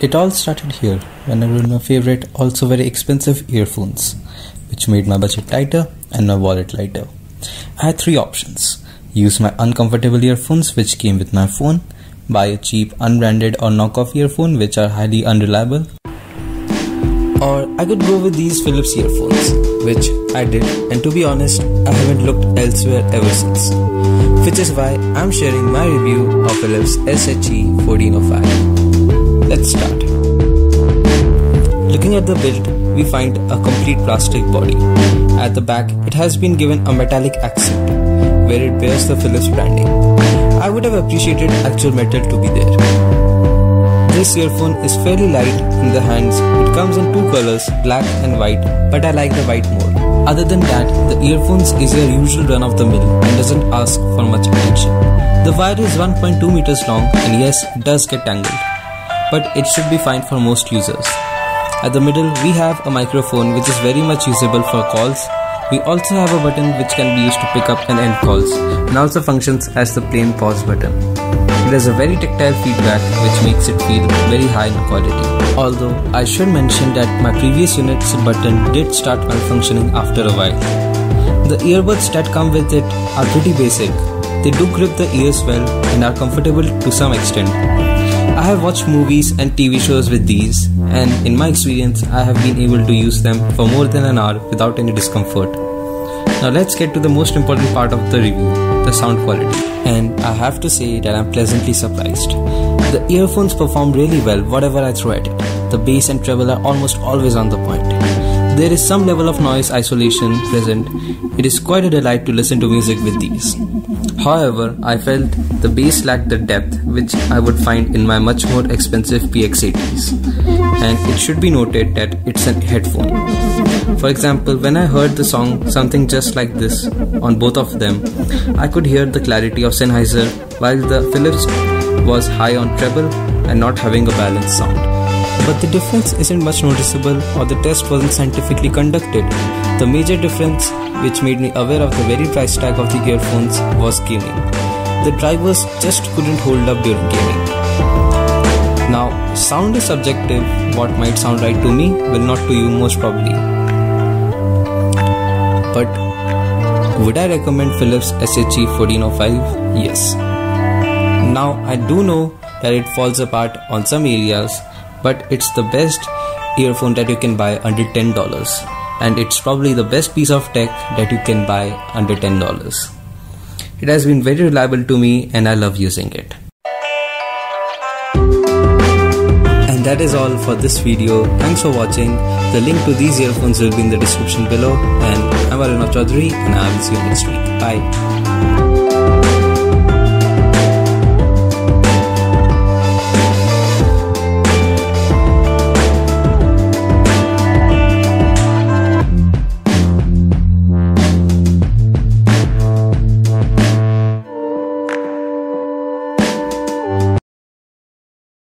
It all started here when I ruined my favorite, also very expensive earphones, which made my budget tighter and my wallet lighter. I had three options use my uncomfortable earphones, which came with my phone, buy a cheap, unbranded, or knockoff earphone, which are highly unreliable, or I could go with these Philips earphones, which I did, and to be honest, I haven't looked elsewhere ever since. Which is why I'm sharing my review of Philips SHE 1405. Let's start. Looking at the build, we find a complete plastic body. At the back, it has been given a metallic accent, where it bears the Philips branding. I would have appreciated actual metal to be there. This earphone is fairly light in the hands. It comes in two colors, black and white, but I like the white more. Other than that, the earphones is your usual run of the mill and doesn't ask for much attention. The wire is 1.2 meters long and yes, does get tangled, but it should be fine for most users. At the middle, we have a microphone which is very much usable for calls. We also have a button which can be used to pick up and end calls and also functions as the plain pause button. It has a very tactile feedback which makes it feel very high in quality. Although I should mention that my previous unit's button did start malfunctioning after a while. The earbuds that come with it are pretty basic. They do grip the ears well and are comfortable to some extent. I have watched movies and TV shows with these, and in my experience, I have been able to use them for more than an hour without any discomfort. Now, let's get to the most important part of the review the sound quality and I have to say that I'm pleasantly surprised. The earphones perform really well whatever I throw at it. The bass and treble are almost always on the point. There is some level of noise isolation present. It is quite a delight to listen to music with these. However, I felt the bass lacked the depth which I would find in my much more expensive PX80s. And it should be noted that it's a headphone. For example, when I heard the song something just like this on both of them, I could hear the clarity of Sennheiser while the Philips was high on treble and not having a balanced sound. But the difference isn't much noticeable or the test wasn't scientifically conducted. The major difference, which made me aware of the very price tag of the earphones, was gaming. The drivers just couldn't hold up during gaming. Now, sound is subjective. What might sound right to me will not to you most probably. But would I recommend Philips SHE 1405? Yes. Now, I do know that it falls apart on some areas but it's the best earphone that you can buy under $10 and it's probably the best piece of tech that you can buy under $10. It has been very reliable to me and I love using it. And that is all for this video. Thanks for watching. The link to these earphones will be in the description below and I'm Arunabh Chowdhury and I will see you next week. Bye.